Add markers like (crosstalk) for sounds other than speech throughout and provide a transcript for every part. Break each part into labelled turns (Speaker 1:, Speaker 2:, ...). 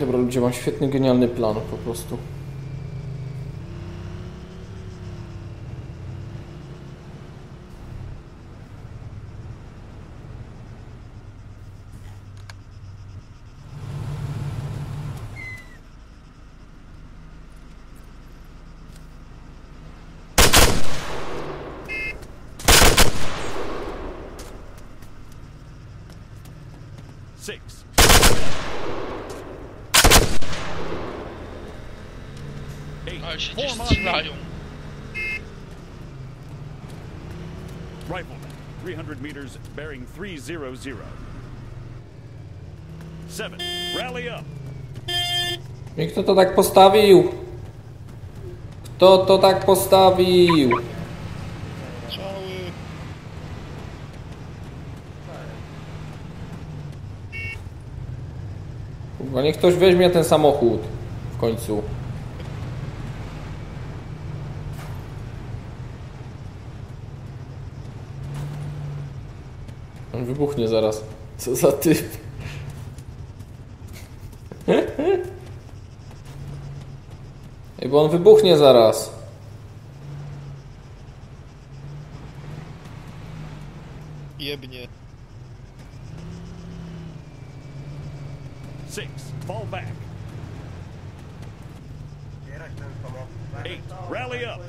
Speaker 1: Dobra ludzie, mam świetny, genialny plan po prostu.
Speaker 2: Six. Eight.
Speaker 3: Ale się gdzieś
Speaker 2: Form on
Speaker 3: strzelają.
Speaker 2: Rifleman, 300 meters, bearing 300. Seven. Rally up.
Speaker 1: I kto to tak postawił? Kto to tak postawił? Kurwa, niech ktoś weźmie ten samochód w końcu. On wybuchnie zaraz. Co za typ. Ej, bo on wybuchnie zaraz.
Speaker 4: Jebnie.
Speaker 2: Six. Fall back. Eight. Rally up.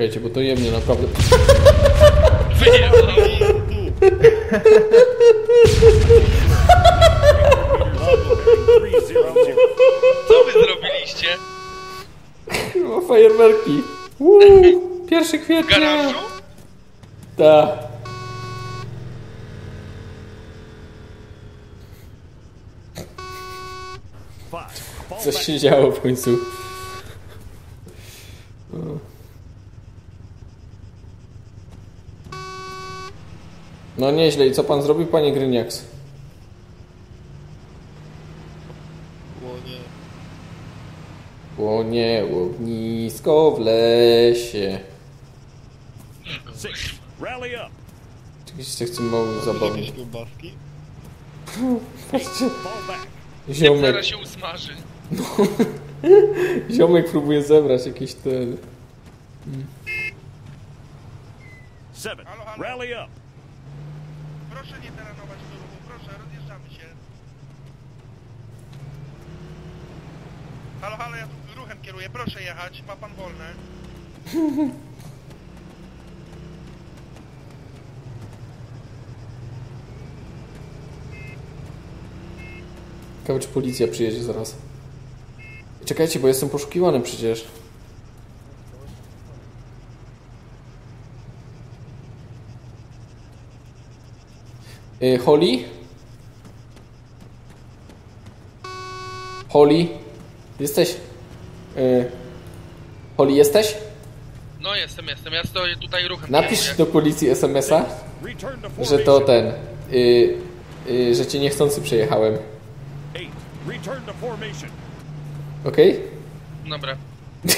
Speaker 1: Czekajcie, bo to naprawdę.
Speaker 3: Wyjechali.
Speaker 2: Bearing 300.
Speaker 3: Co wy zrobiliście?
Speaker 1: Chyba fajerwerki. Uuu, 1
Speaker 3: W
Speaker 1: kwietnia.
Speaker 3: garażu?
Speaker 1: Tak. Coś się działo w końcu. No nieźle. I co pan zrobił, panie Gryniaks?
Speaker 4: Łonie.
Speaker 1: Płonie ognisko w lesie.
Speaker 2: Six. Rally up.
Speaker 1: Oczywiście chcę mało
Speaker 2: back.
Speaker 1: ziomek,
Speaker 3: Zaraz się usmaży. (laughs)
Speaker 1: ziomek próbuje zebrać jakiś ten...
Speaker 2: Seven. Rally up.
Speaker 5: Proszę nie terenować do ruchu, proszę, rozjeżdżamy się. Halo, halo, ja tu ruchem kieruję, proszę jechać, ma pan wolne.
Speaker 1: Ciekawe, czy policja przyjedzie zaraz. Czekajcie, bo jestem poszukiwany przecież. Y, Holly? Holly? Jesteś? Y, Holly, jesteś?
Speaker 3: No jestem, jestem. Ja stoję tutaj ruchem.
Speaker 1: Napisz do policji SMS-a, że to ten... Y, y, że cię niechcący przejechałem. Okej?
Speaker 3: Dobra. (laughs)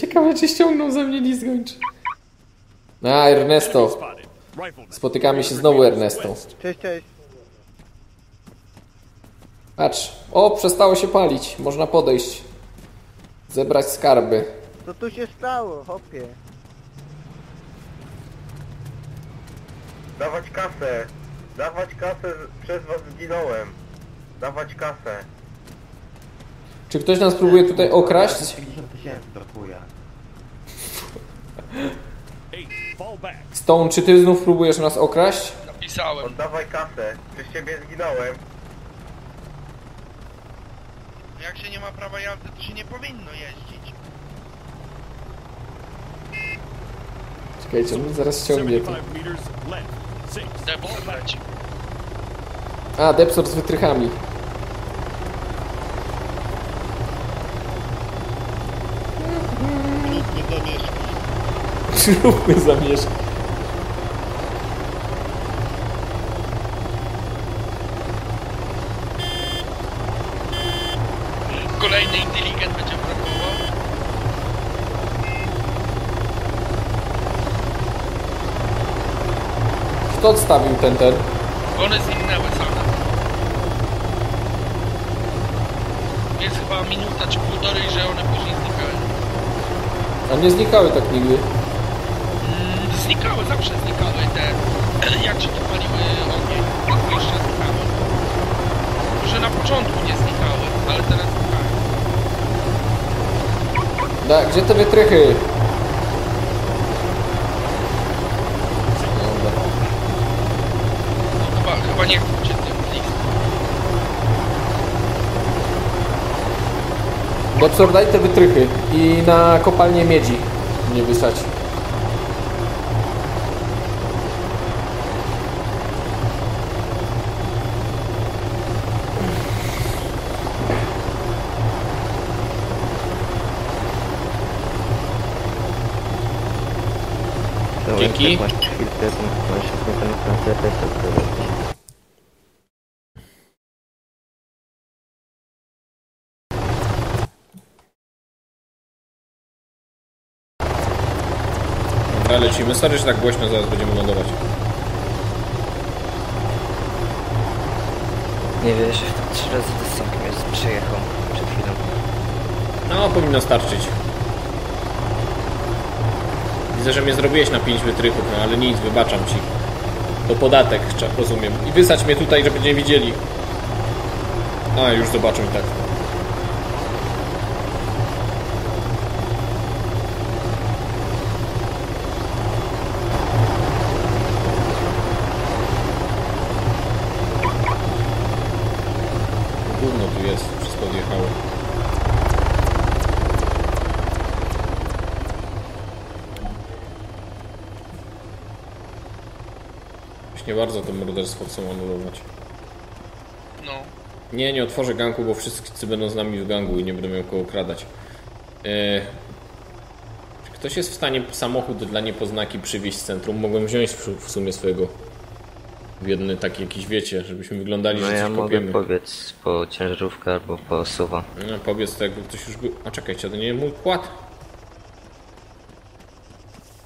Speaker 1: Ciekawe, czy ściągną ze mnie list gończy. A, Ernesto. Spotykamy się znowu, Ernesto.
Speaker 5: Cześć, cześć.
Speaker 1: Patrz. O, przestało się palić. Można podejść. Zebrać skarby.
Speaker 6: Co tu się stało, hopie?
Speaker 7: Dawać kasę! Dawać kasę, przez was zginąłem. Dawać kasę.
Speaker 1: Czy ktoś nas próbuje tutaj okraść?
Speaker 7: 50 tysięcy do chuja.
Speaker 1: Stone, czy ty znów próbujesz nas okraść?
Speaker 3: Napisałem.
Speaker 7: Oddawaj kasę, przez ciebie zginąłem.
Speaker 5: Jak się nie ma prawa jazdy, to się nie powinno jeździć.
Speaker 1: Czekajcie, on zaraz ściągnie to.
Speaker 2: 75 meters left. Six.
Speaker 3: Debo
Speaker 2: Fall back.
Speaker 3: leci.
Speaker 1: A, Depsor z wytrychami.
Speaker 4: Zamieszki.
Speaker 1: Róbmy zamieszki.
Speaker 3: Kolejny inteligent będzie.
Speaker 1: kto odstawił ten ten?
Speaker 3: One zniknęły same. Jest chyba minuta czy półtorej, że one później znikały.
Speaker 1: A nie znikały tak nigdy.
Speaker 3: Znikały, zawsze znikały te, (clears throat) jak się to paliły ogień, jeszcze znikały. Może na początku nie znikały, ale teraz znikają.
Speaker 1: Da, gdzie te wytrychy?
Speaker 3: No chyba, chyba nie chcą cię tym list.
Speaker 1: Depsor, daj te wytrychy i na kopalnię miedzi nie wysać. Dzięki.
Speaker 6: Masz chwilkę, to masz się ten koncerty, to
Speaker 1: Dobra, lecimy. Sorry, że tak głośno zaraz będziemy lądować.
Speaker 6: Nie wiesz, że trzy razy do jest przejechał przed chwilą.
Speaker 1: No, powinno starczyć. Widzę, że mnie zrobiłeś na 5 wytrychów, no ale nic, wybaczam ci. To podatek, rozumiem. I wysać mnie tutaj, żeby nie widzieli. A, już zobaczą i tak. Gówno tu jest, wszystko odjechało. Już nie bardzo to morderstwo chcą anulować.
Speaker 3: No.
Speaker 1: Nie, nie otworzę ganku, bo wszyscy będą z nami w gangu i nie będę miał kogo kradać. Eee, czy ktoś jest w stanie samochód dla niepoznaki przywieźć z centrum? Mogłem wziąć w w sumie swojego. Jedny taki jakiś, wiecie, żebyśmy wyglądali,
Speaker 6: No
Speaker 1: że
Speaker 6: ja
Speaker 1: coś
Speaker 6: mogę
Speaker 1: kopiemy.
Speaker 6: pobiec po ciężarówkę albo po suwa.
Speaker 1: No, powiedz to jakby ktoś już był... A czekajcie, to nie mój kład?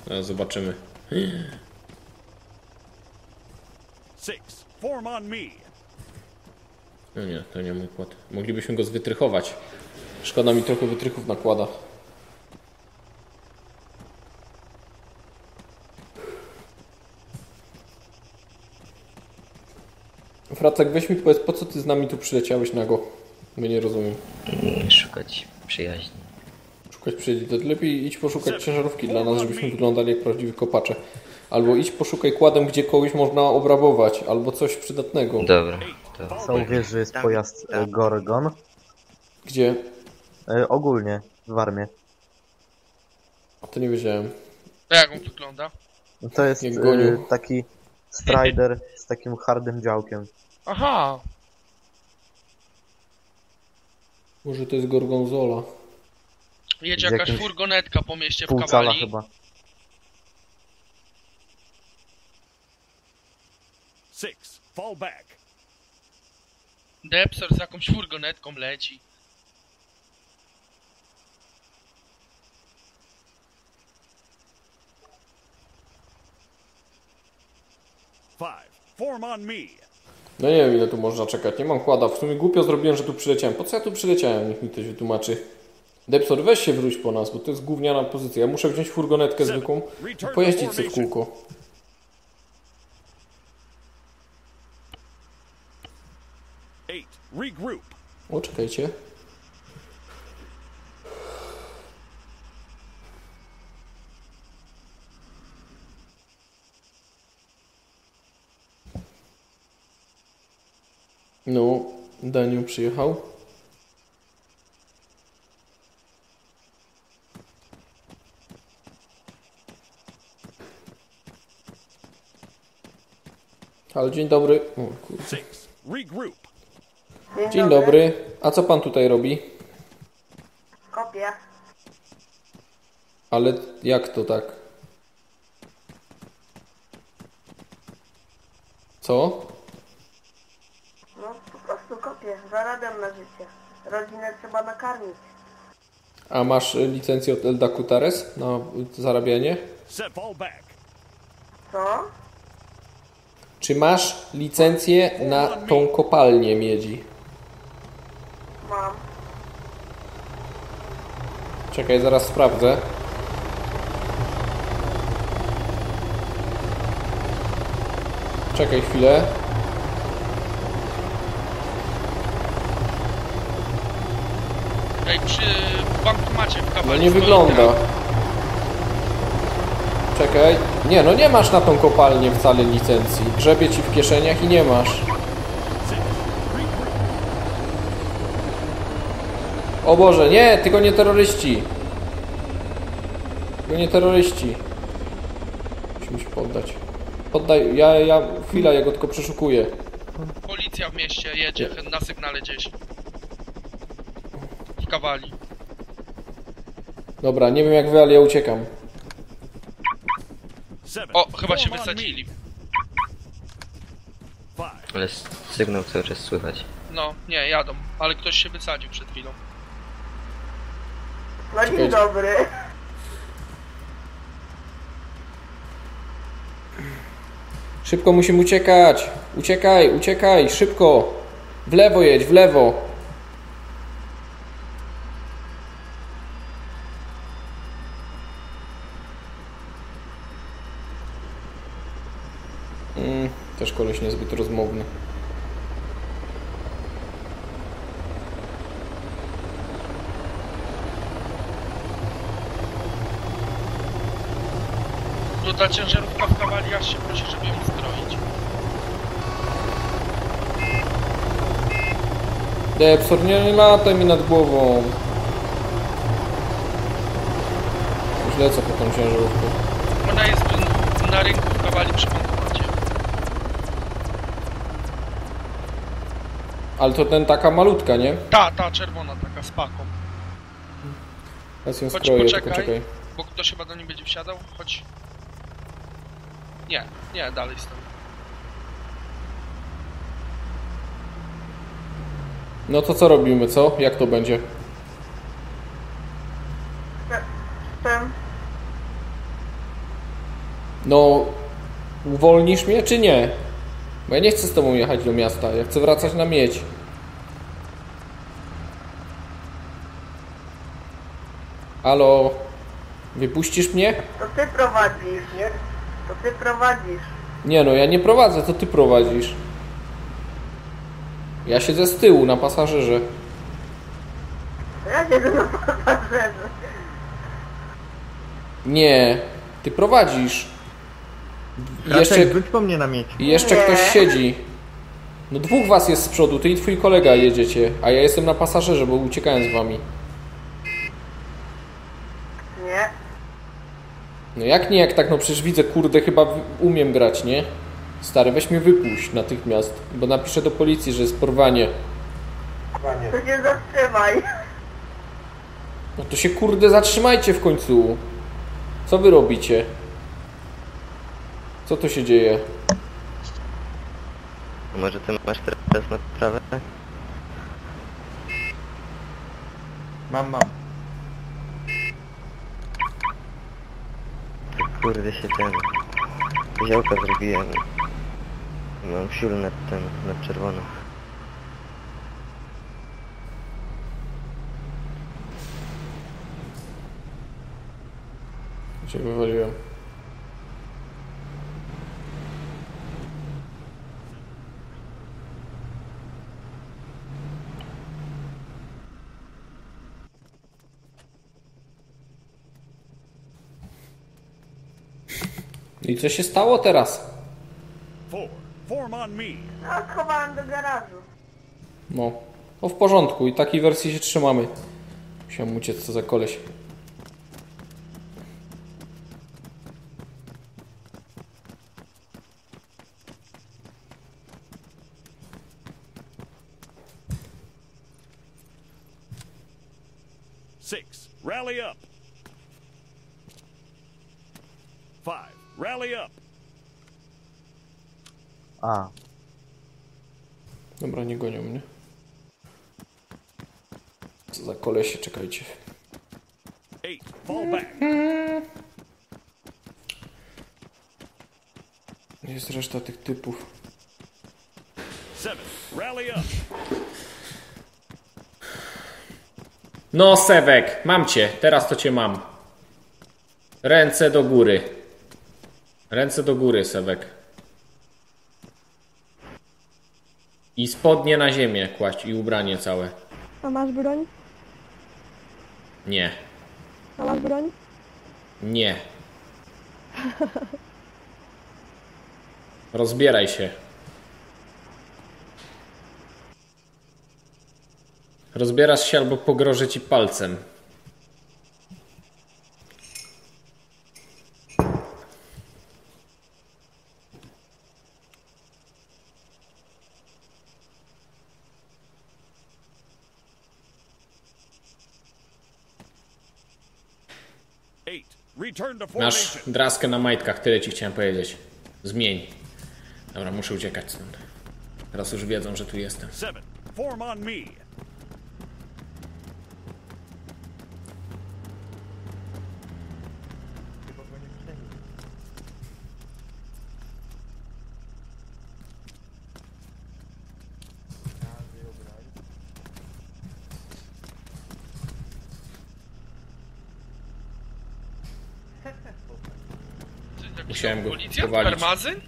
Speaker 1: Zaraz zobaczymy.
Speaker 2: Six. Form on me.
Speaker 1: No nie, to nie mój kład. Moglibyśmy go zwytrychować. Szkoda mi trochę wytrychów nakłada. Fracek, weź mi powiedz, po co ty z nami tu przyleciałeś nago? My nie rozumiem.
Speaker 6: Szukać przyjaźni.
Speaker 1: Szukać przyjdzie, to lepiej idź poszukać ciężarówki dla nas, żebyśmy wyglądali jak prawdziwi kopacze. Albo idź poszukaj kładem, gdzie kogoś można obrabować, albo coś przydatnego.
Speaker 6: Dobra,
Speaker 8: Co
Speaker 2: back.
Speaker 8: uwierz, że jest pojazd e, Gorgon?
Speaker 1: Gdzie?
Speaker 8: E, ogólnie w Warmie.
Speaker 1: A to nie wiedziałem.
Speaker 3: To jak on wygląda?
Speaker 8: No To jest
Speaker 1: Jak
Speaker 8: e, taki strider z takim hardym działkiem.
Speaker 3: Aha!
Speaker 1: Może to jest Gorgonzola.
Speaker 3: Jedzie
Speaker 8: Z
Speaker 3: jakaś
Speaker 8: jakimś
Speaker 3: furgonetka po mieście w
Speaker 8: Pół cala
Speaker 3: kawali.
Speaker 8: chyba.
Speaker 2: Six. Fall back.
Speaker 3: Depsor z jakąś furgonetką leci.
Speaker 2: Five. Form on me.
Speaker 1: No nie wiem ile tu można czekać, nie mam kłada. W sumie głupio zrobiłem, że tu przyleciałem. Po co ja tu przyleciałem? Niech mi ktoś wytłumaczy. Depsor, weź się wróć po nas, bo to jest gówniana pozycja. Ja muszę wziąć furgonetkę zwykłą i pojeździć sobie w kółko.
Speaker 2: Eight. Regroup.
Speaker 1: O, czekajcie. No, Daniel przyjechał. Halo, dzień dobry. O, kurde.
Speaker 2: Regroup.
Speaker 1: Dzień dobry. A co pan tutaj robi?
Speaker 9: Kopię.
Speaker 1: Ale jak to tak? Co?
Speaker 9: No po prostu kopię. Zarabiam na życie. Rodzinę trzeba nakarmić.
Speaker 1: A masz licencję od Elda Kutares na zarabianie?
Speaker 9: Co?
Speaker 1: Czy masz licencję na tą kopalnię miedzi?
Speaker 9: Mam.
Speaker 1: Czekaj, zaraz sprawdzę. Czekaj chwilę.
Speaker 3: Ej, przy bankomacie w
Speaker 1: No
Speaker 3: kawałku.
Speaker 1: nie wygląda. Czekaj. Nie, no nie masz na tą kopalnię wcale licencji. Grzebie ci w kieszeniach i nie masz. O Boże, nie, tylko nie terroryści. Tylko nie terroryści. Musimy się poddać. Poddaj, ja, ja, chwila, ja go tylko przeszukuję.
Speaker 3: Policja w mieście jedzie na sygnale gdzieś. W kawali.
Speaker 1: Dobra, nie wiem jak wy, ale ja uciekam.
Speaker 3: O, chyba się wysadzili.
Speaker 6: Ale sygnał cały czas słychać.
Speaker 3: No, nie, jadą. Ale ktoś się wysadził przed chwilą.
Speaker 9: No dzień dobry.
Speaker 1: Szybko musimy uciekać. Uciekaj, uciekaj, szybko. W lewo jedź, w lewo. Mm, też koleś niezbyt rozmowny.
Speaker 3: No ta ciężarówka w kawali aż się prosi, żeby ją skroić.
Speaker 1: Depsor, nie, lataj mi nad głową. Już lecę po tą ciężarówkę.
Speaker 3: Ona jest tu na rynku w kawali przy bankomacie.
Speaker 1: Ale to ten taka malutka, nie?
Speaker 3: Ta, ta czerwona taka z paką.
Speaker 1: Teraz ją
Speaker 3: Chodź,
Speaker 1: skroję,
Speaker 3: poczekaj.
Speaker 1: czekaj.
Speaker 3: Bo ktoś chyba do niej będzie wsiadał. Chodź. Nie, nie, dalej stoi.
Speaker 1: No to co robimy, co? Jak to będzie?
Speaker 9: Ten.
Speaker 1: No, uwolnisz mnie czy nie? Bo ja nie chcę z tobą jechać do miasta, ja chcę wracać na miedź. Halo, wypuścisz mnie?
Speaker 9: To ty prowadzisz, nie? To ty prowadzisz.
Speaker 1: Nie no, ja nie prowadzę, to ty prowadzisz. Ja siedzę z tyłu na pasażerze.
Speaker 9: Ja siedzę na pasażerze.
Speaker 1: Nie, ty prowadzisz. I
Speaker 8: Raczej
Speaker 1: jeszcze,
Speaker 8: wróć po mnie na mieć.
Speaker 1: i jeszcze
Speaker 9: Nie.
Speaker 1: ktoś siedzi. No dwóch was jest z przodu, ty i twój kolega jedziecie, a ja jestem na pasażerze, bo uciekałem z wami.
Speaker 9: Nie.
Speaker 1: No jak nie, jak tak, no przecież widzę, kurde, chyba umiem grać, nie? Stary, weź mnie wypuść natychmiast, bo napiszę do policji, że jest porwanie.
Speaker 9: To się zatrzymaj.
Speaker 1: No to się kurde zatrzymajcie w końcu. Co wy robicie? Co tu się dzieje?
Speaker 6: Może ty masz teraz na trawę?
Speaker 8: Mam, mam.
Speaker 6: To kurde się ten... Koziołka zrobiłem. Mam siul nad ten, nad czerwoną.
Speaker 1: Cię wywaliłem. I co się stało teraz?
Speaker 2: Form on me.
Speaker 9: No, schowałem do garażu.
Speaker 1: No, no w porządku i takiej wersji się trzymamy. Musiałem uciec, co za koleś.
Speaker 2: Six. Rally up. Five. Rally up.
Speaker 8: A,
Speaker 1: Dobra, nie gonią mnie. Co za kolesie, czekajcie.
Speaker 2: Eight. Fall back.
Speaker 1: Jest reszta tych typów.
Speaker 2: Seven. Rally up.
Speaker 1: No, Sewek, mam cię. Teraz to cię mam. Ręce do góry. Ręce do góry, Sewek. I spodnie na ziemię kłaść i ubranie całe.
Speaker 10: A masz broń?
Speaker 1: Nie,
Speaker 10: A masz broń?
Speaker 1: nie. Rozbieraj się. Rozbierasz się albo pogrożę ci palcem.
Speaker 2: Eight. Return to
Speaker 1: Masz draskę na majtkach, tyle ci chciałem powiedzieć. Zmień. Dobra, muszę uciekać stąd. Teraz już wiedzą, że tu jestem.
Speaker 2: Seven. Form on me.
Speaker 3: Ty, jakiś
Speaker 1: Musiałem go
Speaker 3: policjant?
Speaker 1: Powalić.
Speaker 3: Permazyn?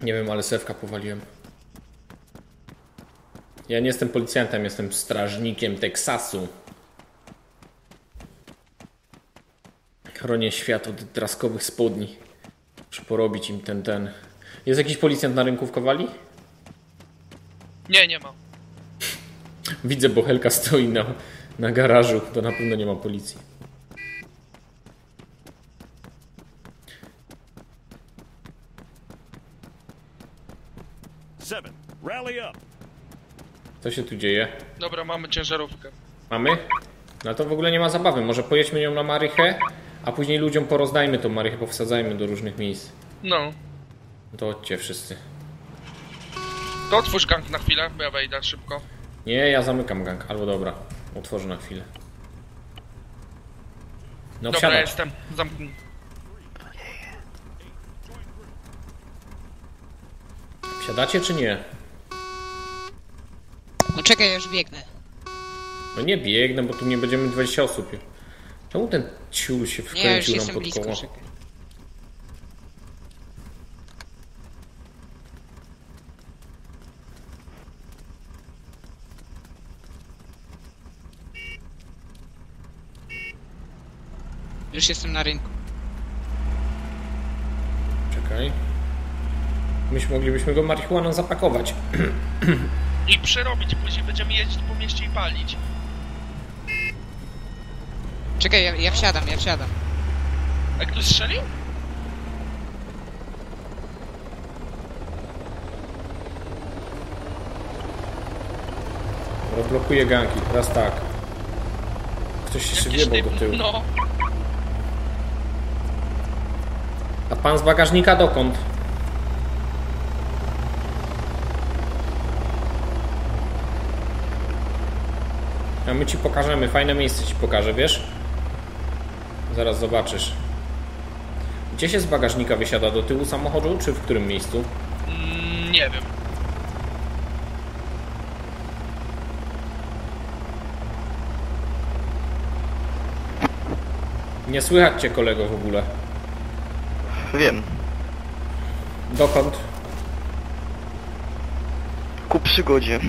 Speaker 1: Nie wiem, ale sewka powaliłem. Ja nie jestem policjantem, jestem strażnikiem Teksasu. Chronię świat od draskowych spodni. Muszę porobić im ten, ten. Jest jakiś policjant na rynku w Kowali?
Speaker 3: Nie, nie ma.
Speaker 1: Widzę, bo Helka stoi na, na garażu. To na pewno nie ma policji.
Speaker 2: Seven. Rally up.
Speaker 1: Co się tu dzieje?
Speaker 3: Dobra, mamy ciężarówkę.
Speaker 1: Mamy? No to w ogóle nie ma zabawy. Może pojedźmy nią na Marychę, a później ludziom porozdajmy tą Marychę, powsadzajmy do różnych miejsc.
Speaker 3: No.
Speaker 1: To chodźcie wszyscy.
Speaker 3: To otwórz gang na chwilę, bo ja wejdę szybko.
Speaker 1: Nie, ja zamykam gang. Albo dobra, otworzę na chwilę. No
Speaker 3: Dobra,
Speaker 1: wsiadać.
Speaker 3: jestem. Zamknij.
Speaker 1: Wsiadacie czy nie?
Speaker 11: No czekaj, ja już biegnę.
Speaker 1: No nie biegnę, bo tu nie będziemy 20 osób. Czemu ten ciul się
Speaker 11: Nie, ja już
Speaker 1: wkręcił nam
Speaker 11: jestem
Speaker 1: pod
Speaker 11: blisko,
Speaker 1: koło?
Speaker 11: czekaj. Już jestem na rynku.
Speaker 1: Czekaj. Myśmy moglibyśmy go marihuaną zapakować. (clears throat) (clears throat)
Speaker 3: I przerobić, później będziemy jeździć po mieście i palić.
Speaker 11: Czekaj, ja, ja wsiadam, ja wsiadam.
Speaker 3: A ktoś strzelił?
Speaker 1: Rozblokuję ganki. Teraz tak. Ktoś się
Speaker 3: Jakiś
Speaker 1: wjebał do tyłu.
Speaker 3: No.
Speaker 1: A pan z bagażnika dokąd? A my ci pokażemy, fajne miejsce ci pokażę, wiesz? Zaraz zobaczysz. Gdzie się z bagażnika wysiada? Do tyłu samochodu, czy w którym miejscu?
Speaker 3: Mm, nie wiem.
Speaker 1: Nie słychać cię kolego w ogóle.
Speaker 6: Wiem.
Speaker 1: Dokąd?
Speaker 6: Ku przygodzie.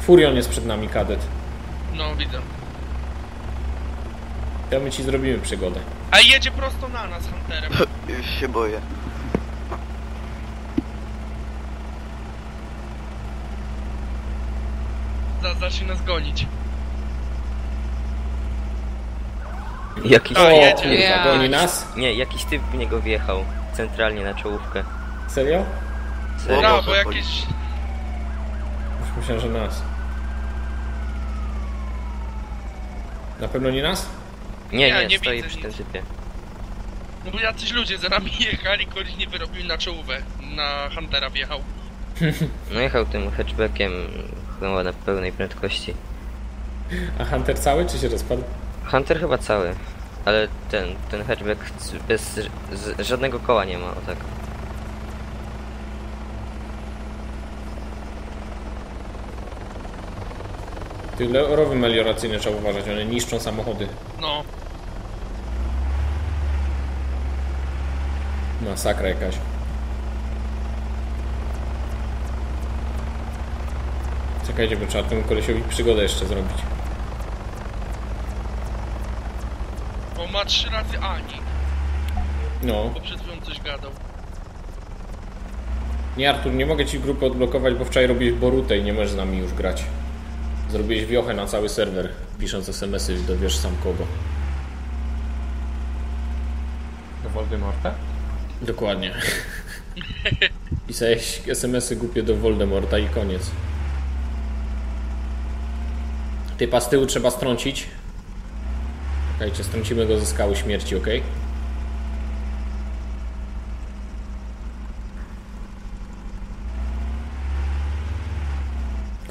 Speaker 1: Furion jest przed nami, kadet.
Speaker 3: No, widzę.
Speaker 1: To my ci zrobimy przygodę.
Speaker 3: A jedzie prosto na nas, Hunterem. (laughs)
Speaker 6: Już się boję.
Speaker 3: Za, zacznie nas gonić.
Speaker 12: Jakiś
Speaker 3: O, jedzie.
Speaker 1: kurwa,
Speaker 11: Ja.
Speaker 1: goni nas?
Speaker 12: Nie, jakiś typ w niego wjechał. Centralnie na czołówkę.
Speaker 1: Serio?
Speaker 12: Serio?
Speaker 3: No, bo jakieś...
Speaker 1: Już myślałem, że nas. Na pewno nie nas?
Speaker 12: Nie,
Speaker 3: Nie,
Speaker 12: nie,
Speaker 3: nie
Speaker 12: stoi
Speaker 3: widzę
Speaker 12: przy
Speaker 3: nic.
Speaker 12: tym typie.
Speaker 3: No bo jacyś ludzie za nami (laughs) jechali, koleś nie wyrobił na czołówę. Na Huntera wjechał. (laughs)
Speaker 12: No jechał tym hatchbackiem chyba na pełnej prędkości.
Speaker 1: A Hunter cały, czy się rozpadł?
Speaker 12: Hunter chyba cały. Ale ten, ten hatchback bez z, żadnego koła nie ma, o tak.
Speaker 1: Tyle rowy melioracyjne trzeba uważać, one niszczą samochody.
Speaker 3: No,
Speaker 1: Masakra jakaś. Czekajcie, bo trzeba temu kolesiowi przygodę jeszcze zrobić.
Speaker 3: bo ma trzy razy Ani,
Speaker 1: No.
Speaker 3: bo przed chwilą coś gadał.
Speaker 1: Nie Artur, nie mogę ci grupy odblokować, bo wczoraj robiłeś Borutę i nie możesz z nami już grać. Zrobiłeś wiochę na cały serwer, pisząc smsy, dowiesz sam kogo.
Speaker 13: Do Voldemorta?
Speaker 1: Dokładnie. (laughs) Pisałeś smsy głupie do Voldemorta i koniec. Typa z tyłu trzeba strącić. Czekajcie, strącimy go ze skały śmierci, ok?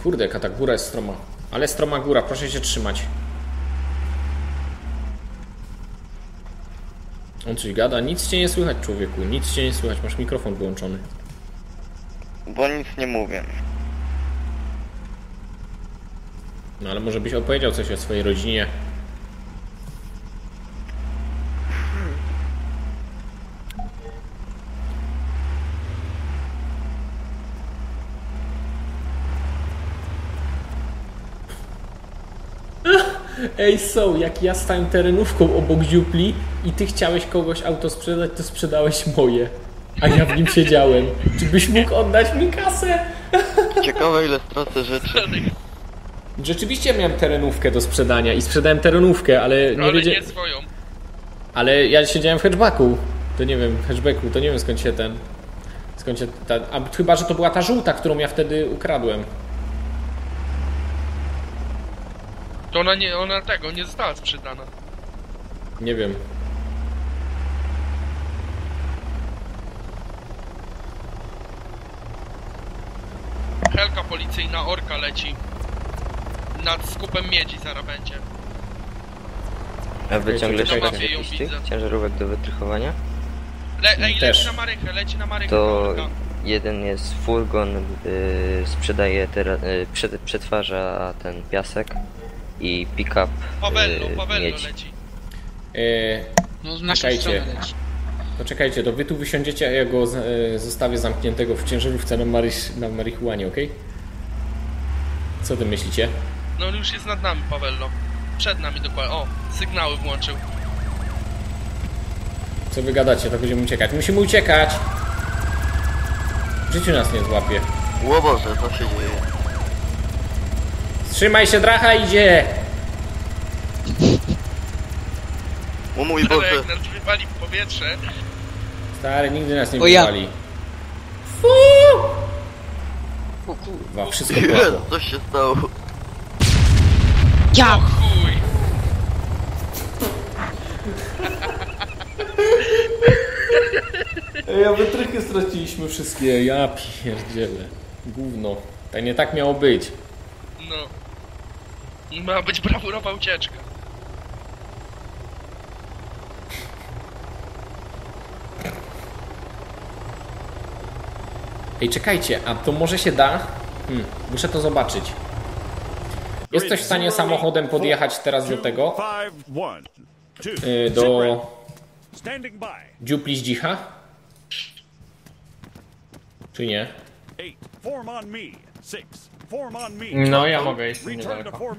Speaker 1: Kurde, jaka ta góra jest stroma. Ale stroma góra, proszę się trzymać. On coś gada? Nic cię nie słychać, człowieku. Nic cię nie słychać. Masz mikrofon wyłączony.
Speaker 6: Bo nic nie mówię.
Speaker 1: No ale może byś opowiedział coś o swojej rodzinie. Ej, są, jak ja stałem terenówką obok dziupli i ty chciałeś kogoś auto sprzedać, to sprzedałeś moje. A ja w nim siedziałem. Czy byś mógł oddać mi kasę?
Speaker 6: Ciekawe ile stracę rzeczy.
Speaker 1: Rzeczywiście miałem terenówkę do sprzedania i sprzedałem terenówkę, ale nie
Speaker 3: Ale
Speaker 1: wiedziałem.
Speaker 3: nie swoją.
Speaker 1: Ale ja siedziałem w hatchbacku. To nie wiem, hatchbacku, to nie wiem skąd się ten. Skąd się ta. A chyba, że to była ta żółta, którą ja wtedy ukradłem.
Speaker 3: To ona nie, ona tego, nie została sprzedana.
Speaker 1: Nie wiem.
Speaker 3: Helka policyjna, orka leci. Nad skupem miedzi zaraz będzie.
Speaker 12: A wy ciągle
Speaker 3: Na mapie ją
Speaker 12: jakichś tych
Speaker 3: widzę.
Speaker 12: ciężarówek do wytrychowania?
Speaker 3: Le, ej, leci
Speaker 1: Też.
Speaker 3: na Marychę, leci na Marychę.
Speaker 12: To
Speaker 3: orka.
Speaker 12: jeden jest furgon, y, sprzedaje teraz, y, przet, przetwarza ten piasek i pick-up y,
Speaker 3: Pawello
Speaker 12: miedź.
Speaker 3: leci.
Speaker 1: Eee,
Speaker 11: No w naszą
Speaker 1: Czekajcie.
Speaker 11: stronę leci.
Speaker 1: to czekajcie, to wy tu wysiądziecie, a ja go z- e, zostawię zamkniętego w ciężarówce na, maryś, na marihuanie, ok? Co ty myślicie?
Speaker 3: No już jest nad nami Pawello. Przed nami dokładnie. O, sygnały włączył.
Speaker 1: Co wy gadacie, to będziemy uciekać. Musimy uciekać! W życiu nas nie złapie.
Speaker 6: O Boże, co się dzieje?
Speaker 1: Wstrzymaj się, dracha idzie!
Speaker 6: O mój
Speaker 3: Ale
Speaker 6: Boże.
Speaker 3: jak nas wypali w powietrze.
Speaker 1: Stary, nigdy nas nie
Speaker 11: O ja.
Speaker 1: wywali.
Speaker 11: O kur...
Speaker 1: Kurwa, wszystko (laughs) padło.
Speaker 6: co się stało?
Speaker 11: Ja!
Speaker 3: O chuj.
Speaker 1: Ej, a wytrychy straciliśmy wszystkie, ja pierdzielę. Gówno. Tak nie tak miało być.
Speaker 3: No. Ma być brawurowa ucieczka.
Speaker 1: Ej, czekajcie, a to może się da? Hmm, muszę to zobaczyć. Jest ktoś w stanie samochodem podjechać teraz do tego? Yy,
Speaker 2: Sit
Speaker 1: do dziupli z dzicha? Czy nie?
Speaker 2: Eight, form on me. Six.
Speaker 13: No, ja mogę,
Speaker 2: to
Speaker 13: niedaleko.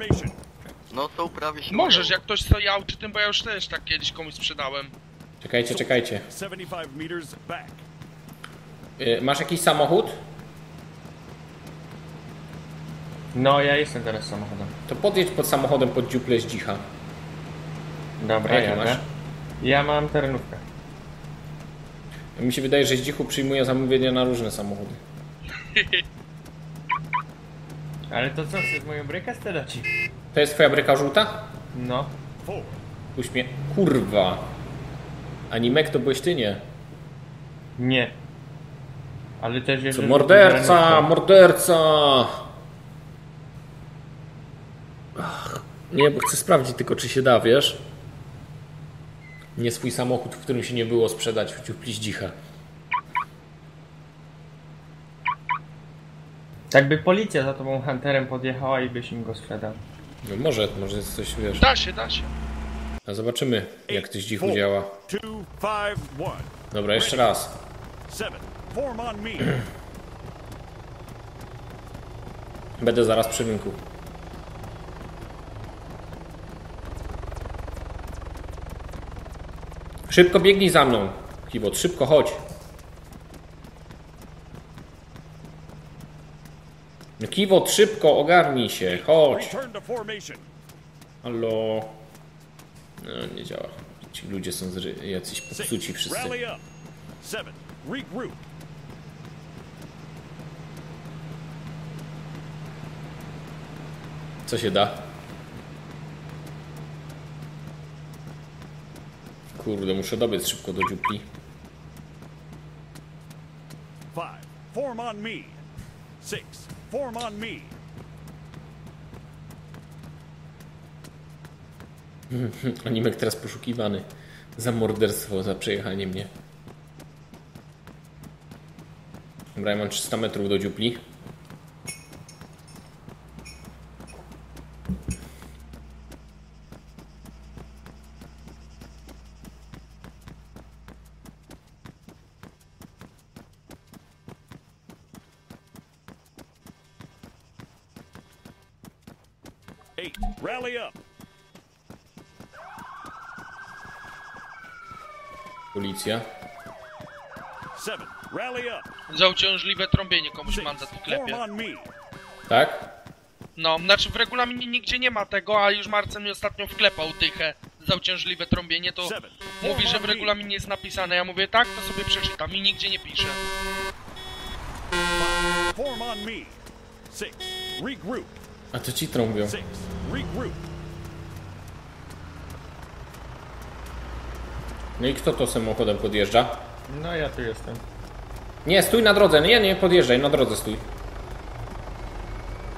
Speaker 6: No to prawie się
Speaker 3: Możesz,
Speaker 6: udało.
Speaker 3: jak ktoś stoi auty, tym bo ja już też tak kiedyś komuś sprzedałem.
Speaker 1: Czekajcie, czekajcie.
Speaker 2: 75 meters back.
Speaker 1: Yy, masz jakiś samochód?
Speaker 13: No, ja jestem teraz samochodem.
Speaker 1: To podjedź pod samochodem pod dziuplę z dzicha.
Speaker 13: Dobra,
Speaker 1: A jakie
Speaker 13: jadę.
Speaker 1: masz?
Speaker 13: Ja mam terenówkę.
Speaker 1: Mi się wydaje, że z dzichu przyjmuje zamówienia na różne samochody. (laughs)
Speaker 13: Ale to co, chcesz moją brykę sprzedać?
Speaker 1: To jest twoja bryka żółta?
Speaker 13: No.
Speaker 2: Four,
Speaker 1: Uśmie... Kurwa. Animek to byłeś ty, nie?
Speaker 13: Nie. Ale też jest...
Speaker 1: Co, morderca, morderca! Ach, nie, bo chcę sprawdzić tylko, czy się da, wiesz? Nie swój samochód, w którym się nie było sprzedać w pliździcha.
Speaker 13: Tak by policja za tobą Hunterem podjechała i byś im go sprzedał.
Speaker 1: No może, może jest coś, wiesz.
Speaker 3: Da się, da się.
Speaker 1: A zobaczymy, jak to zdzichu działa. Dobra, jeszcze raz. (clears throat) Będę zaraz przy rynku. Szybko biegnij za mną. Kibot, szybko chodź. Kiwot, szybko, ogarnij się, chodź. Halo. No, nie działa. Ci ludzie są jacyś popsuci wszyscy. Co się da? Kurde, muszę dobiec szybko do dziupli.
Speaker 2: Five. Form on me. Six. Form on me. (laughs)
Speaker 1: Animek teraz poszukiwany za morderstwo, za przejechanie mnie. Dobra, ja mam 300 metrów do dziupli.
Speaker 3: Za uciążliwe trąbienie komuś mandat wklepie.
Speaker 1: Tak?
Speaker 3: No, znaczy w regulaminie nigdzie nie ma tego, a już Marcel mi ostatnio wklepał tychę za uciążliwe trąbienie, to mówi, że w regulaminie jest napisane. Ja mówię tak, to sobie przeczytam i nigdzie nie pisze.
Speaker 1: A to ci trąbią. No i kto to samochodem podjeżdża?
Speaker 13: No ja tu jestem.
Speaker 1: Nie, stój na drodze. Nie, nie, podjeżdżaj, na drodze stój.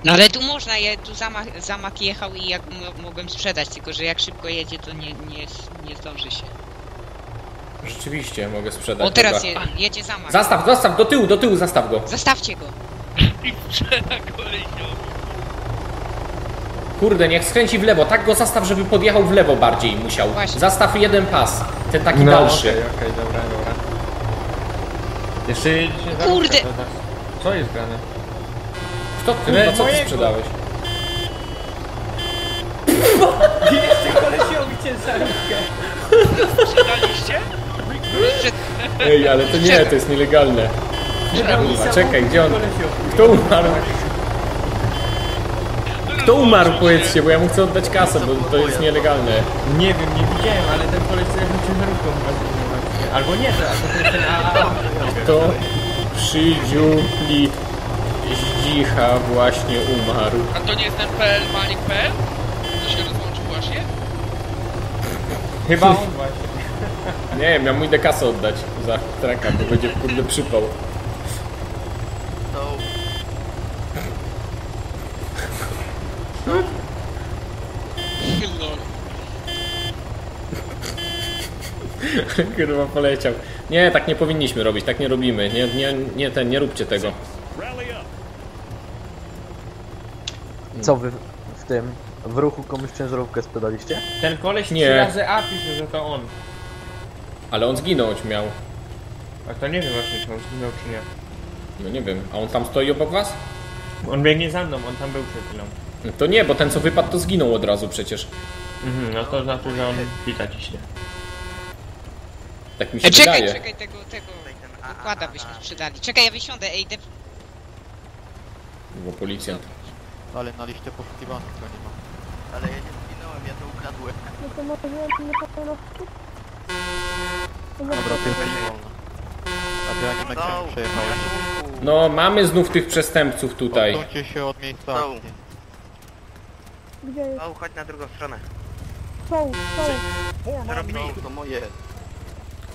Speaker 11: No ale tu można, ja tu zamach, zamach jechał i jak mo- mogłem sprzedać, tylko że jak szybko jedzie, to nie, nie, nie zdąży się.
Speaker 1: Rzeczywiście, mogę sprzedać.
Speaker 11: O, teraz je, jedzie zamach.
Speaker 1: Zastaw, zastaw, do tyłu, do tyłu, zastaw go.
Speaker 11: Zostawcie go. (laughs)
Speaker 1: Kurde, niech skręci w lewo. Tak go zastaw, żeby podjechał w lewo bardziej musiał.
Speaker 11: Właśnie.
Speaker 1: Zastaw jeden pas. Ten taki
Speaker 13: No,
Speaker 1: dalszy.
Speaker 13: Okej, okej, dobra, dobra. Jeszcze
Speaker 11: Kurde.
Speaker 13: to Co jest grane?
Speaker 1: Kto no, co ty
Speaker 13: mojego.
Speaker 1: sprzedałeś?
Speaker 13: Jeszcze kolesiowi ciężarówkę.
Speaker 3: Sprzedaliście?
Speaker 11: Przed...
Speaker 1: Ej, ale to nie, to jest nielegalne. Kurwa, czekaj, gdzie on... Kto umarł? Kto umarł, powiedzcie, bo ja mu chcę oddać kasę, bo to jest nielegalne.
Speaker 13: Nie wiem, nie widziałem, ale ten koleś co jakąś ciężarówką właśnie. Albo nie, to, to jest ten AA.
Speaker 1: Kto przy dziupli zdzicha właśnie umarł.
Speaker 3: A to nie jest ten PL Manik.pl? To się rozłączył właśnie?
Speaker 13: Chyba on właśnie.
Speaker 1: Nie wiem, ja mu idę kasę oddać za traka, bo będzie kurde przypał. (laughs) Kurwa poleciał. Nie, tak nie powinniśmy robić, tak nie robimy. Nie, nie, nie, ten, nie róbcie tego.
Speaker 2: Rally up.
Speaker 8: Co wy w tym, w ruchu komuś ciężarówkę sprzedaliście?
Speaker 13: Ten koleś
Speaker 1: Nie.
Speaker 13: trzy razy A pisze, że to on.
Speaker 1: Ale on zginąć miał.
Speaker 13: A to nie wiem właśnie, czy on zginął czy nie.
Speaker 1: No nie wiem, a on tam stoi obok was?
Speaker 13: On biegnie za mną, on tam był przed chwilą.
Speaker 1: To nie, bo ten co wypadł to zginął od razu przecież.
Speaker 13: Mhm, no to znaczy, że on pita ciśnie.
Speaker 1: Tak mi się
Speaker 11: E, czekaj,
Speaker 1: wydaje.
Speaker 11: czekaj, tego, tego układa byśmy sprzedali. Czekaj, ja wysiądę, ej, de...
Speaker 1: Bo policjant.
Speaker 4: Ale na liście poszukiwanych go nie ma. Ale ja nie zginąłem, ja to ukradłem.
Speaker 10: No to może niepełnosprawny?
Speaker 4: Dobra, tylko nie wolno. A ty animek no, przejechałeś.
Speaker 1: No, mamy znów tych przestępców tutaj.
Speaker 4: Odsuńcie się od miejsca akcji.
Speaker 10: Gdzie jest?
Speaker 6: No, chodź na drugą stronę.
Speaker 10: Są, są.
Speaker 2: Me.
Speaker 6: To moje.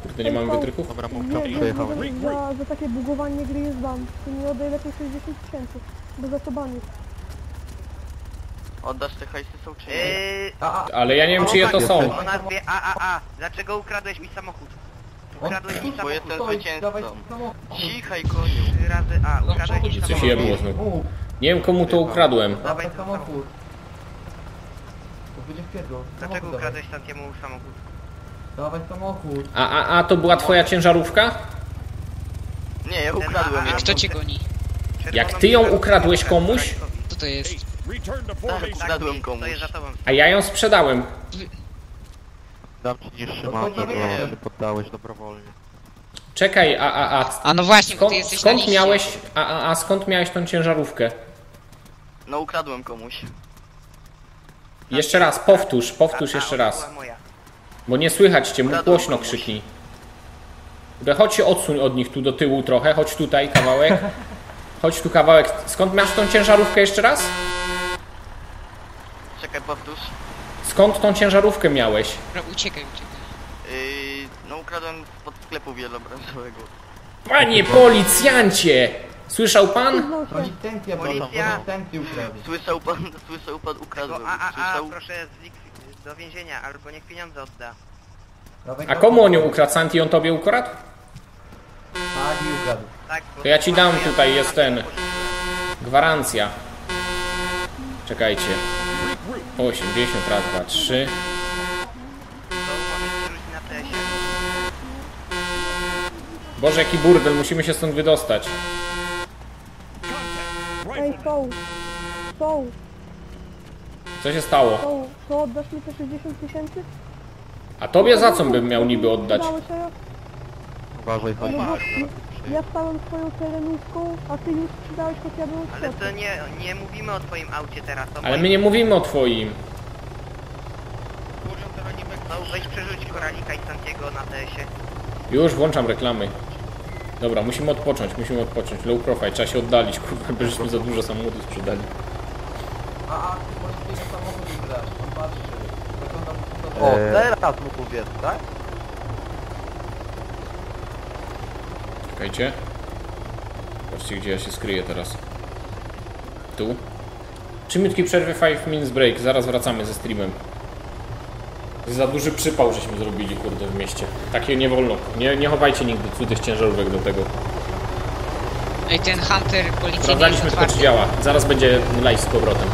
Speaker 1: Kurde, nie mamy wytrychów?
Speaker 4: Dobra, mów
Speaker 10: Nie,
Speaker 4: przejechałeś.
Speaker 10: za, za, za takie bugowanie gry jest ban. To nie oddaj lepiej 60 tysięcy. Bo za to ban jest.
Speaker 4: Oddasz te hajsy są czy nie?
Speaker 5: Eee,
Speaker 1: Ale ja nie wiem, czyje to są.
Speaker 5: o nazwie AAA. Dlaczego ukradłeś mi samochód? Ukradłeś mi
Speaker 4: Bo
Speaker 5: samochód.
Speaker 4: jestem zwycięzcą. Cichaj koniu.
Speaker 5: Trzy razy A. Ukradłeś mi
Speaker 1: Coś
Speaker 5: samochód.
Speaker 1: jebło znowu. Nie wiem, komu to ukradłem.
Speaker 5: Dawaj ten samochód.
Speaker 13: To będzie wpierdol.
Speaker 5: Dlaczego ukradłeś Santiemu samochód?
Speaker 13: Dawaj samochód.
Speaker 1: A, a, a to była twoja ciężarówka?
Speaker 4: Nie, ja ukradłem.
Speaker 11: Kto cię goni?
Speaker 1: Jak ty ją ukradłeś komuś,
Speaker 11: Co to jest?
Speaker 4: Tak, ukradłem komuś.
Speaker 1: A ja ją sprzedałem.
Speaker 4: Dam ci niższy
Speaker 13: to
Speaker 4: mandat, bo się poddałeś dobrowolnie.
Speaker 1: Czekaj, a, a, a
Speaker 11: A no właśnie, bo
Speaker 1: skąd,
Speaker 11: ty jesteś na
Speaker 1: skąd
Speaker 11: liście.
Speaker 1: miałeś, a, a, a skąd miałeś tą ciężarówkę?
Speaker 4: No ukradłem komuś.
Speaker 1: Jeszcze raz, powtórz, powtórz jeszcze raz.
Speaker 5: była moja.
Speaker 1: Bo nie słychać cię,
Speaker 4: Ukradłem
Speaker 1: głośno krzyknij. Dobra, Chodź się odsuń od nich tu do tyłu trochę, chodź tutaj kawałek. Chodź tu kawałek. Skąd masz tą ciężarówkę jeszcze raz?
Speaker 4: Czekaj, powtórz.
Speaker 1: Skąd tą ciężarówkę miałeś?
Speaker 11: Dobra, uciekaj, uciekaj.
Speaker 4: Yy, no ukradłem pod sklepu wielobranżowego.
Speaker 1: Panie policjancie! Słyszał pan?
Speaker 5: Policja.
Speaker 13: ukradł.
Speaker 4: Słyszał pan, słyszał pan, ukradłem. Słyszał?
Speaker 5: proszę zlikwi- do więzienia, albo niech pieniądze odda.
Speaker 13: Dawaj
Speaker 1: A komu on ją ukradł? Santi on tobie ukradł?
Speaker 13: Tak, i ukradł.
Speaker 5: Tak, bo
Speaker 1: To ja ci dam, tutaj jest ten. Gwarancja. Czekajcie. 80 raz, 2, 3.
Speaker 5: To umowy przerzuć na TS-ie.
Speaker 1: Boże, jaki burdel, musimy się stąd wydostać.
Speaker 10: Ej, są. Są.
Speaker 1: Co się stało?
Speaker 10: Są. To oddasz mi te 60 tysięcy?
Speaker 1: A tobie za co bym miał niby oddać?
Speaker 10: A ja-
Speaker 4: Uważaj, chodź.
Speaker 10: No bo ja stałem swoją terenówką, a ty już sprzedałeś, ja w
Speaker 5: Ale to nie, nie mówimy o twoim aucie teraz, o
Speaker 1: Ale my nie mówimy o twoim.
Speaker 5: No weź przerzuć Koralika i Santiego na TS-ie.
Speaker 1: Już włączam reklamy. Dobra, musimy odpocząć, musimy odpocząć. Low profile, trzeba się oddalić, kurwa, bo żeśmy za dużo samochodów sprzedali.
Speaker 13: A, a, ty możesz ten samochód ugrać. On patrzy. Wygląda mu to
Speaker 4: O,
Speaker 6: Eee.
Speaker 4: teraz mu powiedz, tak?
Speaker 1: Czekajcie. Patrzcie, gdzie ja się skryję teraz. Tu. Trzy minutki przerwy, 5 minutes break. Zaraz wracamy ze streamem. Za duży przypał żeśmy zrobili, kurde, w mieście. Takie nie wolno. Nie, nie chowajcie nigdy cudzych ciężarówek do tego.
Speaker 11: Ej, ten Hunter policyjny jest
Speaker 1: Sprawdzaliśmy tylko,
Speaker 11: otwarty.
Speaker 1: czy działa. Zaraz będzie live z powrotem.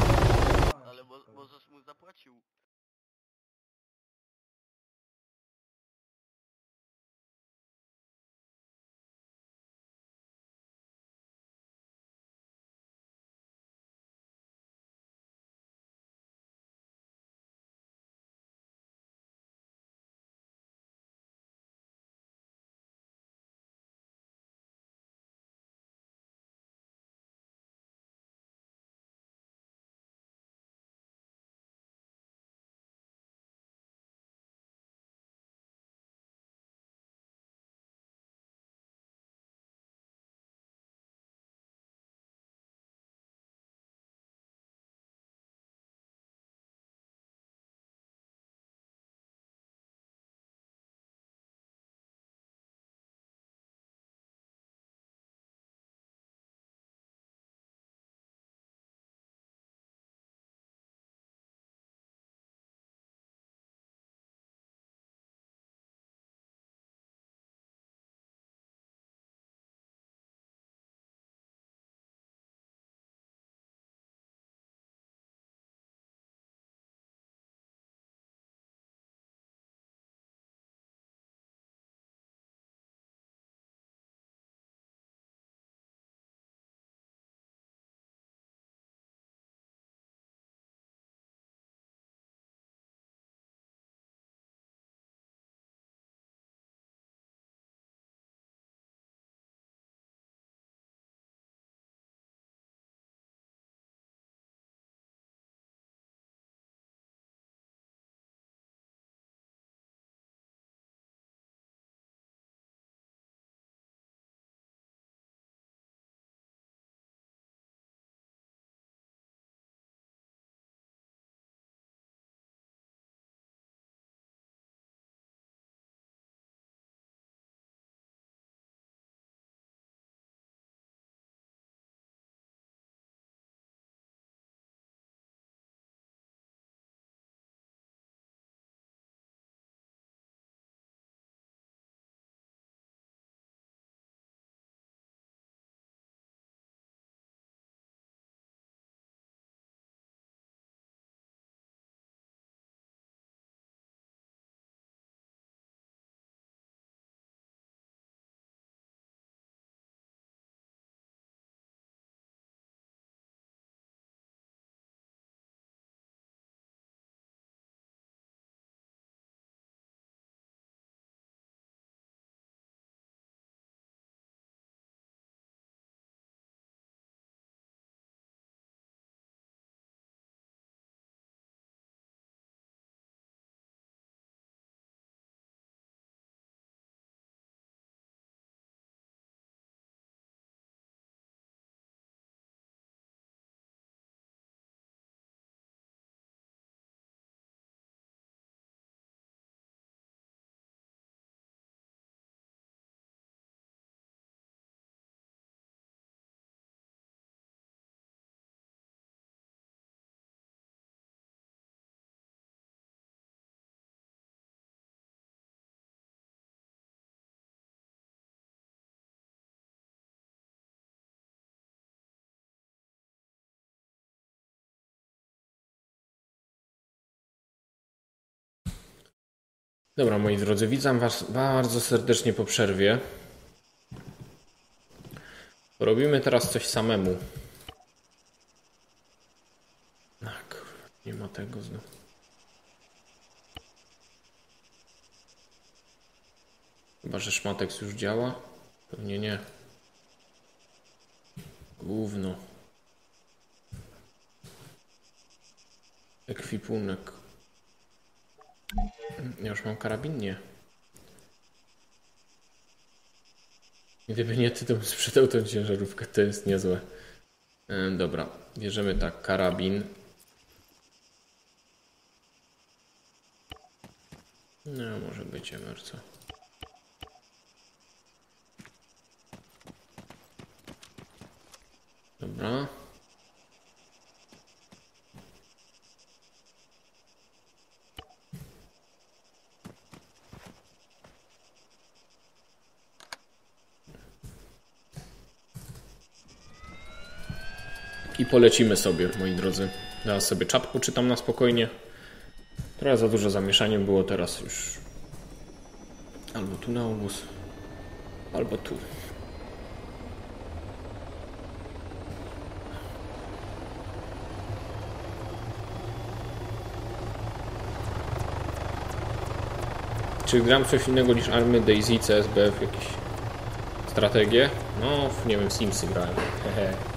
Speaker 1: Dobra, moi drodzy, witam Was bardzo serdecznie po przerwie. Robimy teraz coś samemu. Kurwa, nie ma tego znowu. Chyba, że szmatek już działa? Pewnie nie. Gówno. Ekwipunek. Ja już mam karabin? Nie. Gdyby nie ty, to bym sprzedał tę ciężarówkę. To jest niezłe. Dobra, bierzemy tak, karabin. No, może być emerco. Dobra. I polecimy sobie, moi drodzy. Teraz sobie czapku czytam na spokojnie. Trochę za dużo zamieszanie było teraz już. Albo tu na obóz, albo tu. Czy gram coś innego niż Army, Daisy, CSBF, jakieś strategie? No, nie wiem, w Simsy grałem. Hehe.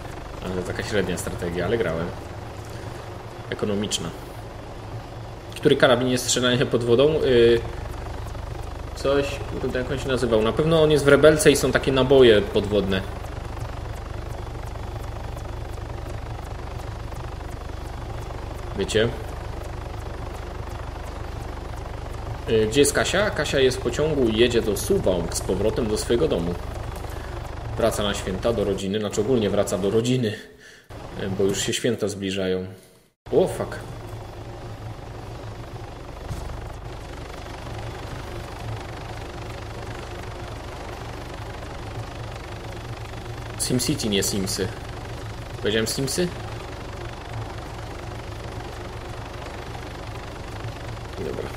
Speaker 1: Ale taka średnia strategia, ale grałem. Ekonomiczna. Który karabin jest strzelanie pod wodą? Yy, coś, kurde, jak on się nazywał? Na pewno on jest w Rebelce i są takie naboje podwodne. Wiecie? Yy, Gdzie jest Kasia? Kasia jest w pociągu i jedzie do Suwałk z powrotem do swojego domu. Wraca na święta do rodziny, znaczy ogólnie wraca do rodziny, yy, bo już się święta zbliżają. O, fuck. SimCity, nie Simsy. Powiedziałem Simsy? Dobra.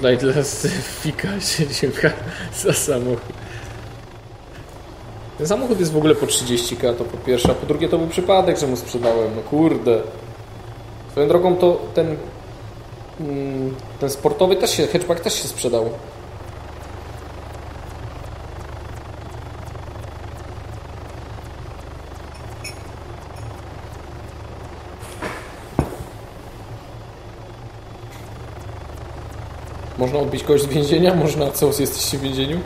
Speaker 1: Dla Fika dziękuję za samochód. Ten samochód jest w ogóle po 30k, to po pierwsze, a po drugie to był przypadek, że mu sprzedałem, no kurde. Swoją drogą to ten mm, ten sportowy też się, hatchback też się sprzedał. Można odbić kogoś z więzienia? Można, co, jesteście w więzieniu?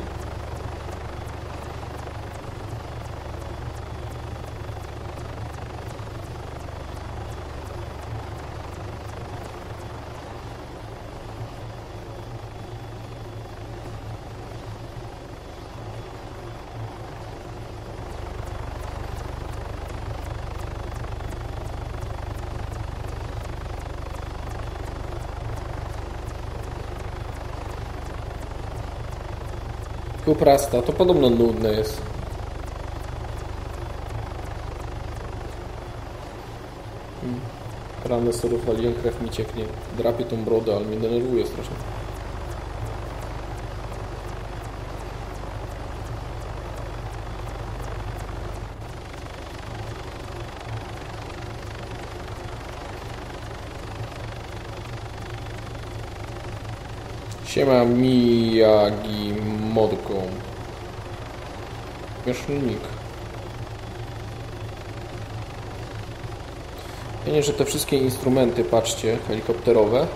Speaker 1: Kuprasta, to podobno nudne jest. Hmm. Rany sorów waliłem, krew mi cieknie. Drapie tą brodę, ale mnie denerwuje strasznie. Siema Miyagi Modką. Śmiesznik. Fajnie, że te wszystkie instrumenty, patrzcie, helikopterowe,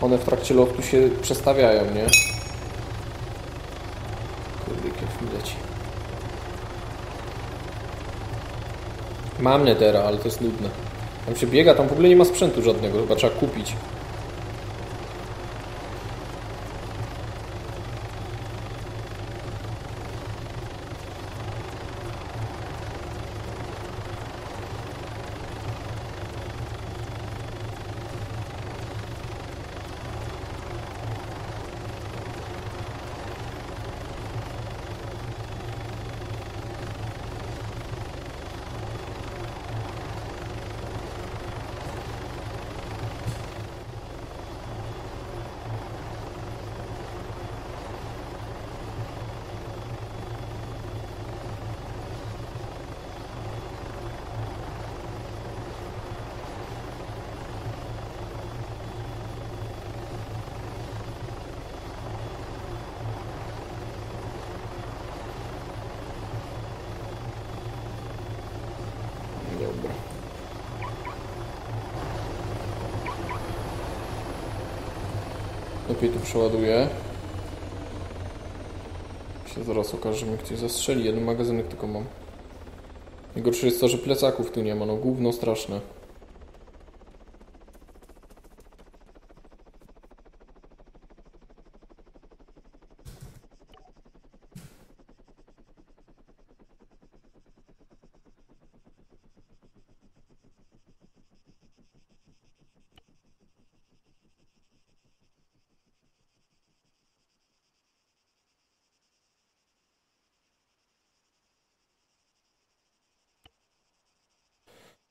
Speaker 1: one w trakcie lotu się przestawiają, nie? Kurde, jak leci. Mam netera, ale to jest nudne. Tam się biega, tam w ogóle nie ma sprzętu żadnego, chyba trzeba kupić. Lepiej tu przeładuję. Się zaraz okaże, że mnie ktoś zastrzeli. Jeden magazynek tylko mam. Najgorsze jest to, że plecaków tu nie ma. No gówno straszne.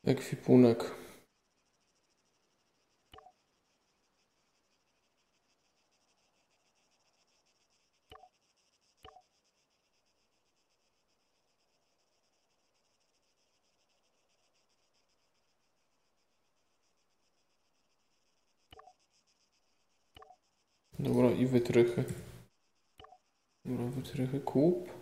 Speaker 1: Ekwipunek. Dobra, i wytrychy. Dobra, wytrychy, kup.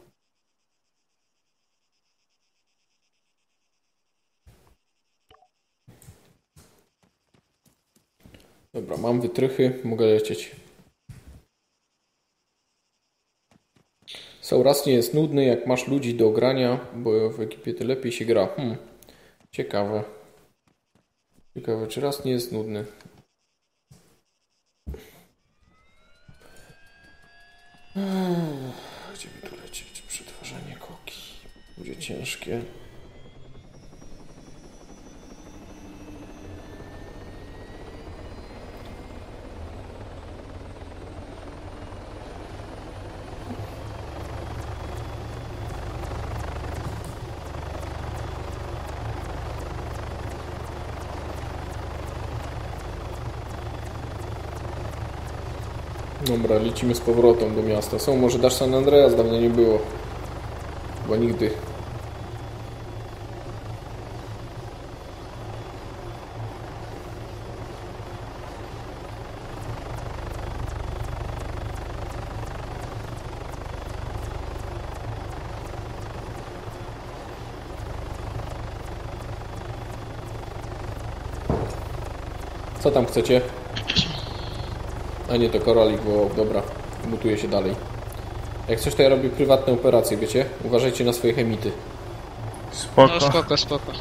Speaker 1: Dobra, mam wytrychy, mogę lecieć. Sauras nie jest nudny, jak masz ludzi do grania, bo w ekipie to lepiej się gra. Hmm, ciekawe. Ciekawe, czy raz nie jest nudny. Gdzie by tu lecieć? Przetwarzanie koki. Będzie ciężkie. Dobra, lecimy z powrotem do miasta. Są, może dasz San Andreas, dawno nie było. Chyba nigdy. Co tam chcecie? A nie, to koralik, bo dobra, mutuje się dalej. Jak coś, to ja robię prywatne operacje, wiecie? Uważajcie na swoje chemity.
Speaker 13: Spoko.
Speaker 3: No spoko, spoko.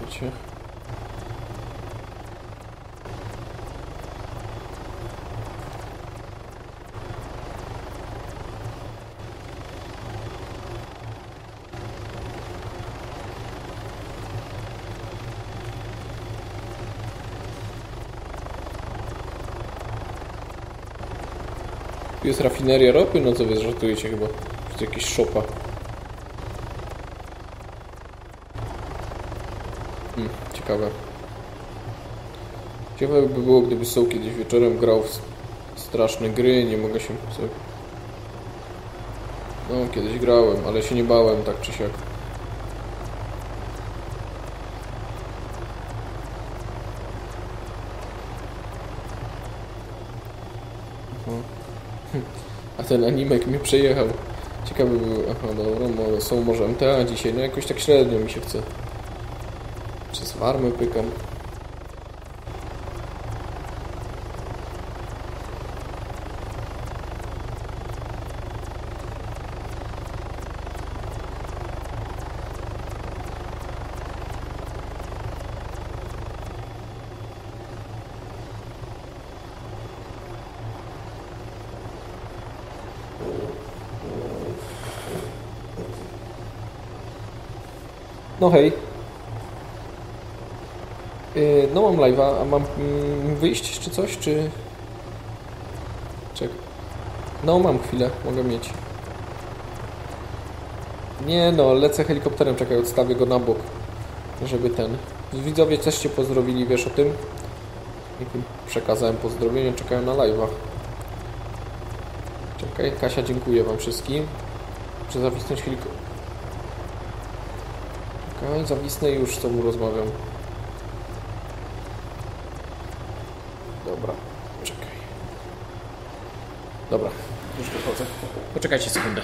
Speaker 1: Wiecie? Tu jest rafineria ropy? No co wy żartujecie chyba? To jakieś szopa. Hmm, ciekawe. Ciekawe by było, gdyby Soł kiedyś wieczorem grał w straszne gry, nie mogę się. No, kiedyś grałem, ale się nie bałem tak czy siak. Aha. A ten animek mnie przejechał. Ciekawy był. Aha, dobra, może są może MTA dzisiaj. No jakoś tak średnio mi się chce. Przez farmę pykam. No hej. Yy, no mam live'a, a mam mm, wyjść czy coś, czy... Czek. No mam chwilę, mogę mieć. Nie no, lecę helikopterem, czekaj, odstawię go na bok, żeby ten... Widzowie też Cię pozdrowili, wiesz o tym? Jakim przekazałem pozdrowienie, czekają na live'a. Czekaj, Kasia, dziękuję Wam wszystkim. Muszę zawisnąć Okej, okay, zawisnę już z tobą rozmawiam. Dobra, czekaj. Dobra, już wychodzę. Poczekajcie sekundę.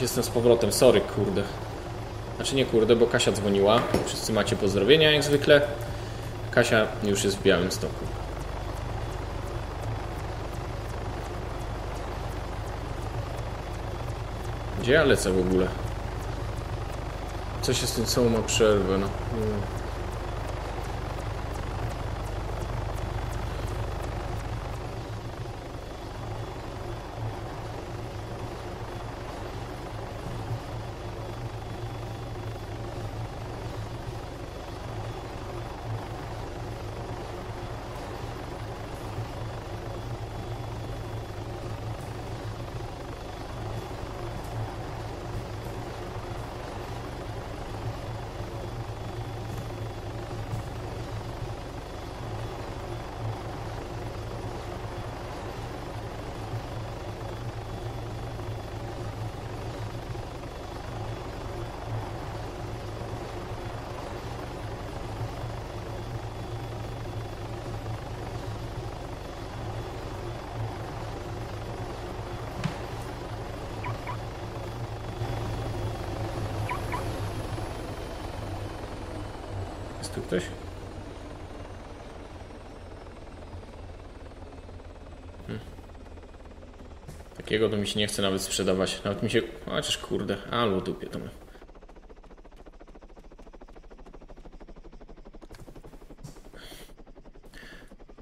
Speaker 1: Jestem z powrotem, sorry, kurde. Znaczy nie kurde, bo Kasia dzwoniła. Wszyscy macie pozdrowienia jak zwykle. Kasia już jest w Białymstoku. Gdzie ja lecę w ogóle? Co się z tym całą ma przerwę, no. Jest tu ktoś? Hmm. Takiego to mi się nie chce nawet sprzedawać. Nawet mi się... Chociaż kurde, albo dupie to my.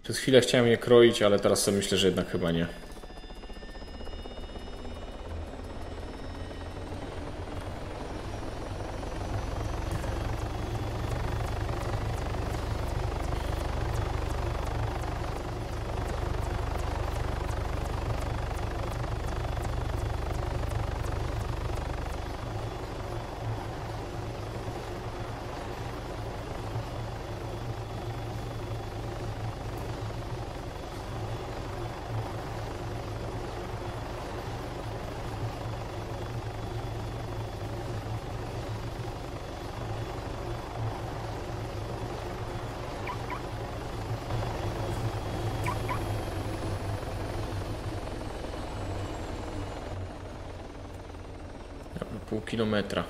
Speaker 1: Przez chwilę chciałem je kroić, ale teraz sobie myślę, że jednak chyba nie. Kilometra.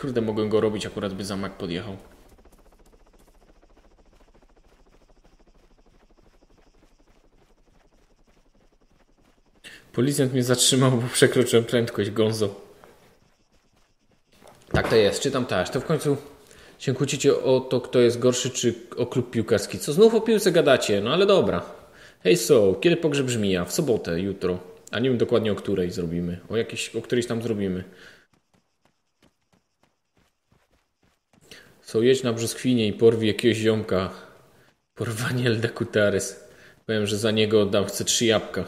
Speaker 1: Kurde, mogłem go robić, akurat by zamak podjechał. Policjant mnie zatrzymał, bo przekroczyłem prędkość, gonzo. Tak to jest, czytam też. To w końcu się kłócicie o to, kto jest gorszy, czy o klub piłkarski. Co znów o piłce gadacie? No ale dobra. Hej so, kiedy pogrzeb żmija? W sobotę, jutro. A nie wiem dokładnie o której zrobimy. O, jakiejś, o którejś tam zrobimy. So, jedź na brzoskwinie i porwij jakiegoś ziomka. Porwanie Elda Kutares. Powiem, że za niego oddam, chcę trzy jabłka.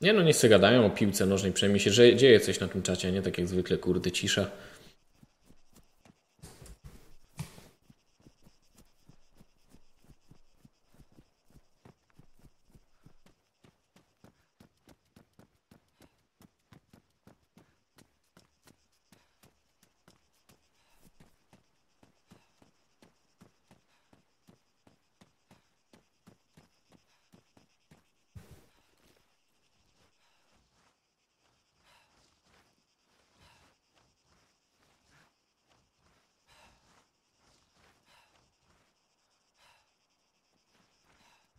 Speaker 1: Nie no, nie chcę gadają o piłce nożnej, przynajmniej się dzieje coś na tym czacie, nie tak jak zwykle, kurde, cisza.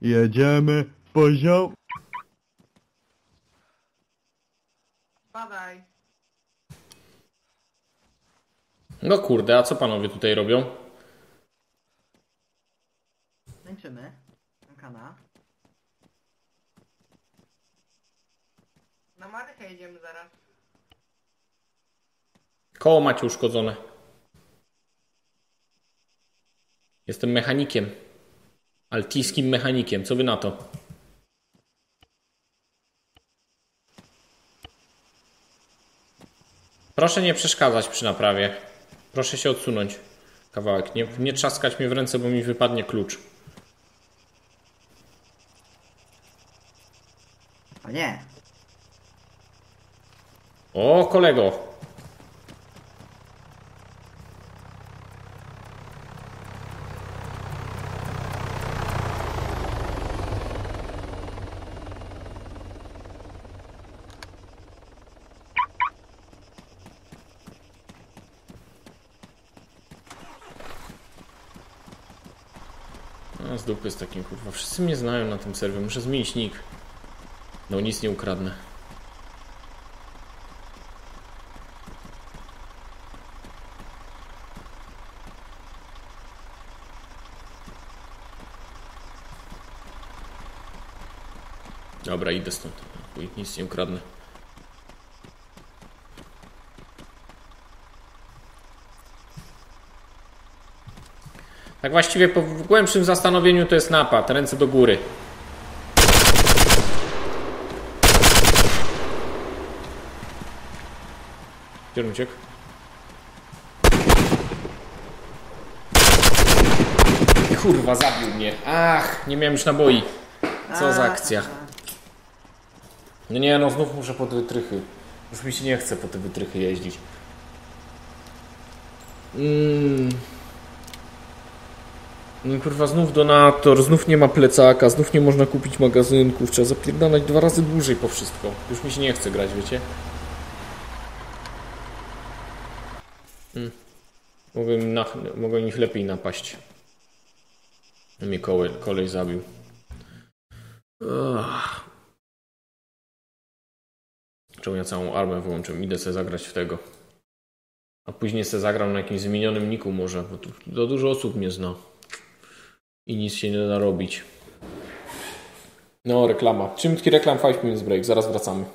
Speaker 14: Jedziemy poziom.
Speaker 15: Badaj.
Speaker 1: No kurde, a co panowie tutaj robią?
Speaker 15: Tańczymy. Kana. Na Marychę jedziemy zaraz.
Speaker 1: Koło macie uszkodzone. Jestem mechanikiem. Altijskim mechanikiem. Co wy na to? Proszę nie przeszkadzać przy naprawie. Proszę się odsunąć kawałek. Nie, nie trzaskać mnie w ręce, bo mi wypadnie klucz.
Speaker 15: O nie.
Speaker 1: O, kolego. Z dupy z takim kurwa. Wszyscy mnie znają na tym serwie. Muszę zmienić nick. No nic nie ukradnę. Dobra, idę stąd. Nic nie ukradnę. Tak właściwie po głębszym zastanowieniu to jest napad. Ręce do góry. Gdzie on uciekł? Kurwa, zabił mnie. Ach, nie miałem już naboi. Co za akcja. No nie, no znów muszę po te wytrychy. Już mi się nie chce po te wytrychy jeździć. Mm. No kurwa, znów donator, znów nie ma plecaka, znów nie można kupić magazynków, trzeba zapierdalać dwa razy dłużej po wszystko. Już mi się nie chce grać, wiecie? Hmm. Mogłem, ich lepiej napaść. Mnie kolej, kolej zabił. Ugh. Czemu ja całą armę wyłączyłem? Idę sobie zagrać w tego. A później sobie zagram na jakimś zmienionym niku może, bo tu za dużo osób mnie zna. I nic się nie da robić. No, reklama. Czym reklam 5 minutes break. Zaraz wracamy.